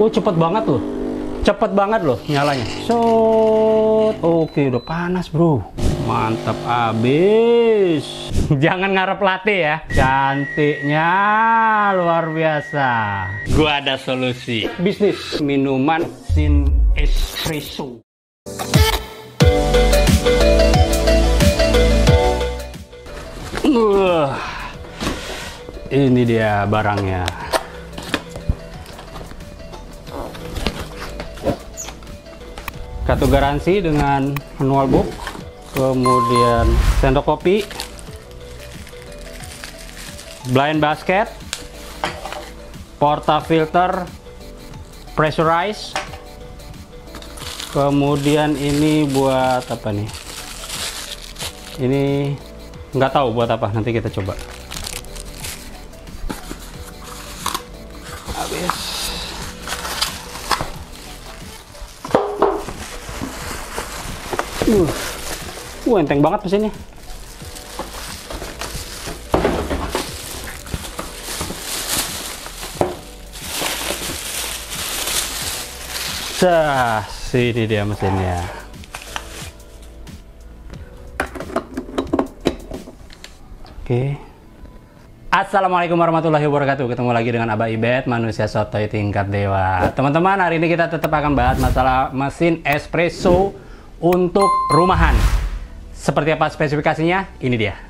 Oh cepet banget loh. Cepet banget loh nyalanya. Shot. Oke udah panas bro. Mantap abis. Jangan ngarep latte ya. Cantiknya luar biasa. Gua ada solusi. Bisnis minuman sin espresso. Uh, ini dia barangnya. Kartu garansi dengan manual book, kemudian sendok kopi, blind basket, portafilter, pressurize, kemudian ini buat apa nih? Ini nggak tahu buat apa, nanti kita coba. Uh, uh enteng banget mesinnya. Dah, sini dia mesinnya. Oke. Assalamualaikum warahmatullahi wabarakatuh. Ketemu lagi dengan Abah Ibet, manusia sotoy tingkat dewa. Teman-teman, hari ini kita tetap akan bahas masalah mesin espresso untuk rumahan. Seperti apa spesifikasinya? Ini dia.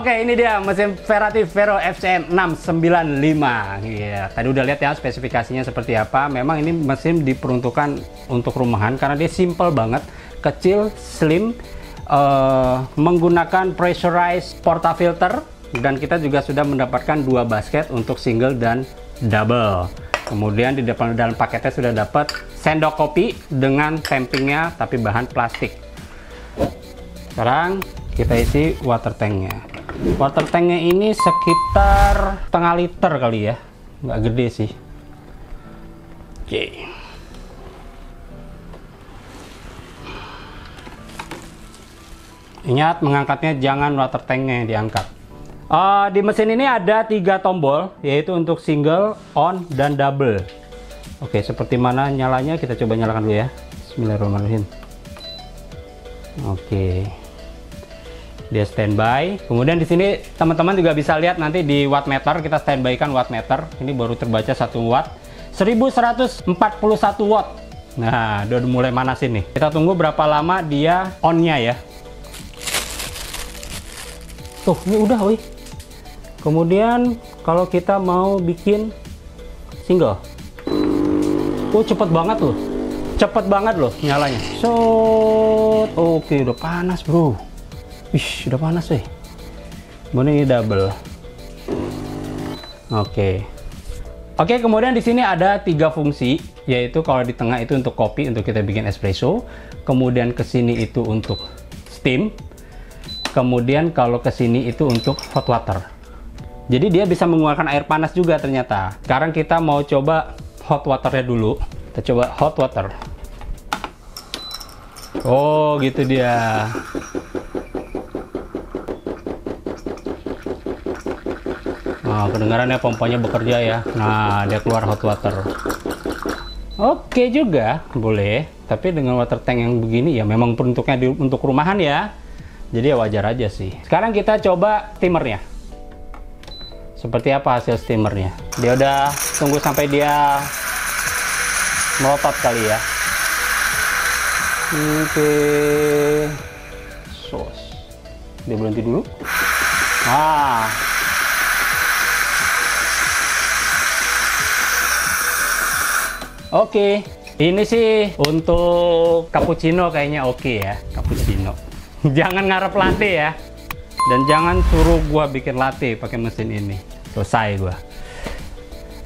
Oke, ini dia mesin Ferrati Vero FCM 695. Iya, tadi udah lihat ya spesifikasinya seperti apa. Memang ini mesin diperuntukkan untuk rumahan karena dia simple banget, kecil, slim, uh, menggunakan pressurized portafilter dan kita juga sudah mendapatkan dua basket untuk single dan double. Kemudian di depan dalam paketnya sudah dapat sendok kopi dengan tampingnya tapi bahan plastik. Sekarang kita isi water tanknya water tanknya ini sekitar setengah liter kali ya. Nggak gede sih. Oke. Ingat mengangkatnya jangan water tanknya yang diangkat. Uh, di mesin ini ada tiga tombol yaitu untuk single on dan double. Oke seperti mana nyalanya? Kita coba nyalakan dulu ya. Bismillahirrahmanirrahim. Oke dia standby. Kemudian di sini teman-teman juga bisa lihat nanti di wattmeter kita standby kan wattmeter. Ini baru terbaca 1 watt. 1141 watt. Nah, udah mulai manas ini. Kita tunggu berapa lama dia on-nya ya. Tuh, ini udah, wih. Kemudian kalau kita mau bikin single. Oh, cepet banget loh. Cepet banget loh nyalanya. So, oke, udah panas, Bro. Wih, udah panas weh. Kemudian ini double. Oke. Oke, kemudian di sini ada tiga fungsi, yaitu kalau di tengah itu untuk kopi untuk kita bikin espresso, kemudian ke sini itu untuk steam, kemudian kalau ke sini itu untuk hot water. Jadi dia bisa mengeluarkan air panas juga ternyata. Sekarang kita mau coba hot waternya dulu. Kita coba hot water. Oh, gitu dia. Nah, kedengarannya pompanya bekerja ya. Nah, dia keluar hot water. Oke juga, boleh. Tapi dengan water tank yang begini ya memang peruntuknya di, untuk rumahan ya. Jadi ya wajar aja sih. Sekarang kita coba steamernya. Seperti apa hasil steamernya? Dia udah tunggu sampai dia melotot kali ya. Oke. Sos. Dia berhenti dulu. Ah, Oke, ini sih untuk cappuccino kayaknya oke ya, cappuccino. jangan ngarep latte ya. Dan jangan suruh gua bikin latte pakai mesin ini. Selesai gua.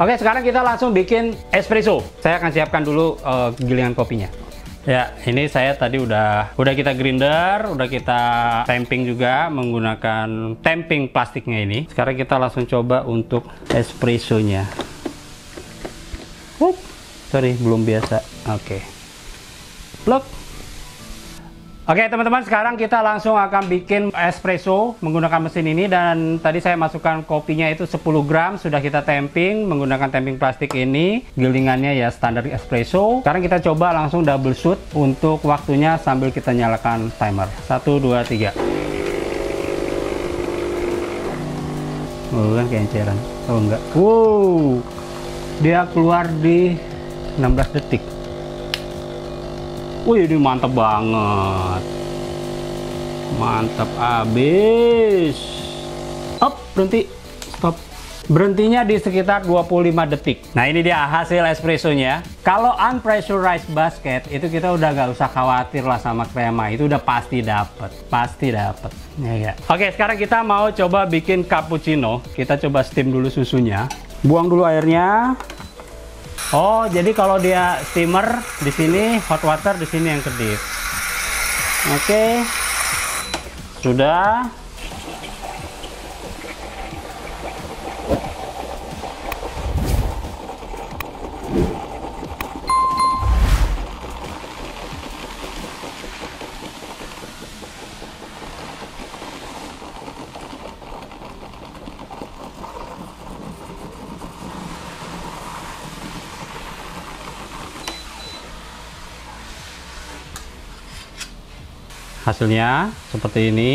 Oke, sekarang kita langsung bikin espresso. Saya akan siapkan dulu uh, gilingan kopinya. Ya, ini saya tadi udah udah kita grinder, udah kita tamping juga menggunakan tamping plastiknya ini. Sekarang kita langsung coba untuk espressonya. Sorry, belum biasa. Oke. Okay. Plug. Oke teman-teman sekarang kita langsung akan bikin espresso menggunakan mesin ini dan tadi saya masukkan kopinya itu 10 gram sudah kita tamping menggunakan tamping plastik ini gilingannya ya standar espresso sekarang kita coba langsung double shoot untuk waktunya sambil kita nyalakan timer 1 2 3 oh kan keenceran oh enggak wow dia keluar di 16 detik. Wih ini mantap banget. Mantap abis Up berhenti. Stop. Berhentinya di sekitar 25 detik. Nah ini dia hasil espressonya. Kalau unpressurized basket Itu kita udah gak usah khawatir lah sama krema Itu udah pasti dapet Pasti dapet. Ya, ya. Oke sekarang kita mau coba bikin cappuccino. Kita coba steam dulu susunya. Buang dulu airnya Oh, jadi kalau dia steamer di sini hot water di sini yang kedip. Oke. Okay. Sudah. Hasilnya seperti ini.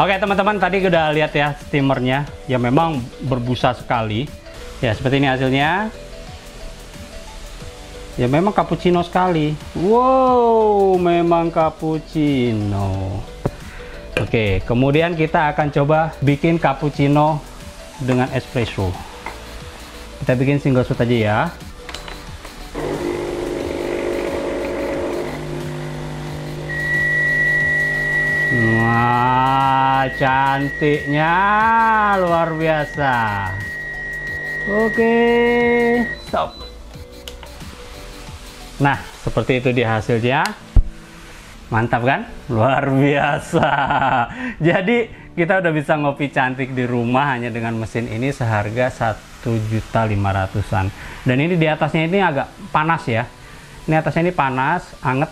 Oke teman-teman tadi udah lihat ya steamernya. Ya memang berbusa sekali. Ya seperti ini hasilnya. Ya memang cappuccino sekali. Wow memang cappuccino. Oke kemudian kita akan coba bikin cappuccino dengan espresso kita bikin single shot aja ya Wah, cantiknya luar biasa. Oke, stop. Nah, seperti itu dia hasilnya. Mantap kan? Luar biasa. Jadi, kita udah bisa ngopi cantik di rumah hanya dengan mesin ini seharga 1.500-an. Dan ini di atasnya ini agak panas ya. Ini atasnya ini panas, anget,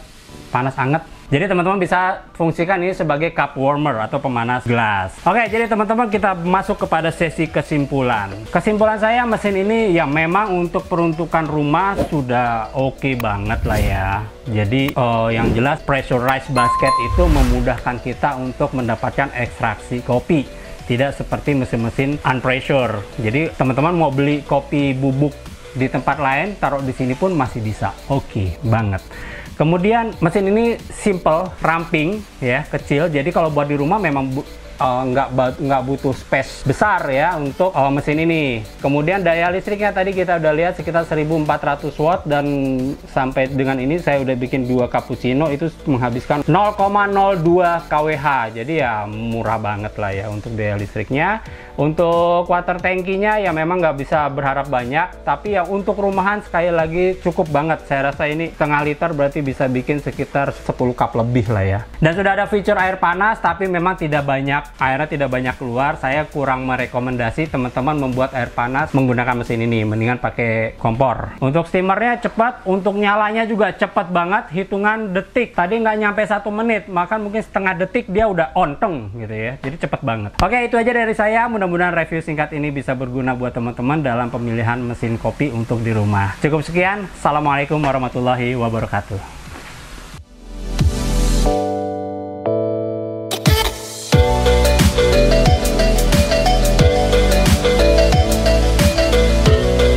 panas anget jadi teman-teman bisa fungsikan ini sebagai cup warmer atau pemanas gelas. Oke, jadi teman-teman kita masuk kepada sesi kesimpulan. Kesimpulan saya mesin ini ya memang untuk peruntukan rumah sudah oke okay banget lah ya. Jadi uh, yang jelas pressurized basket itu memudahkan kita untuk mendapatkan ekstraksi kopi. Tidak seperti mesin-mesin unpressure. Jadi teman-teman mau beli kopi bubuk di tempat lain, taruh di sini pun masih bisa. Oke okay, banget. Kemudian mesin ini simple, ramping ya, kecil. Jadi kalau buat di rumah memang uh, nggak nggak butuh space besar ya untuk uh, mesin ini. Kemudian daya listriknya tadi kita udah lihat sekitar 1400 watt dan sampai dengan ini saya udah bikin dua cappuccino itu menghabiskan 0,02 kWh. Jadi ya murah banget lah ya untuk daya listriknya. Untuk water tankinya ya memang nggak bisa berharap banyak, tapi ya untuk rumahan sekali lagi cukup banget. Saya rasa ini setengah liter berarti bisa bikin sekitar 10 cup lebih lah ya. Dan sudah ada fitur air panas, tapi memang tidak banyak airnya tidak banyak keluar, saya kurang merekomendasi teman-teman membuat air panas menggunakan mesin ini. Mendingan pakai kompor. Untuk steamernya cepat, untuk nyalanya juga cepat banget, hitungan detik. Tadi nggak nyampe satu menit, maka mungkin setengah detik dia udah on teng gitu ya. Jadi cepat banget. Oke, itu aja dari saya. Mudah-mudahan review singkat ini bisa berguna buat teman-teman dalam pemilihan mesin kopi untuk di rumah. Cukup sekian. Assalamualaikum warahmatullahi wabarakatuh.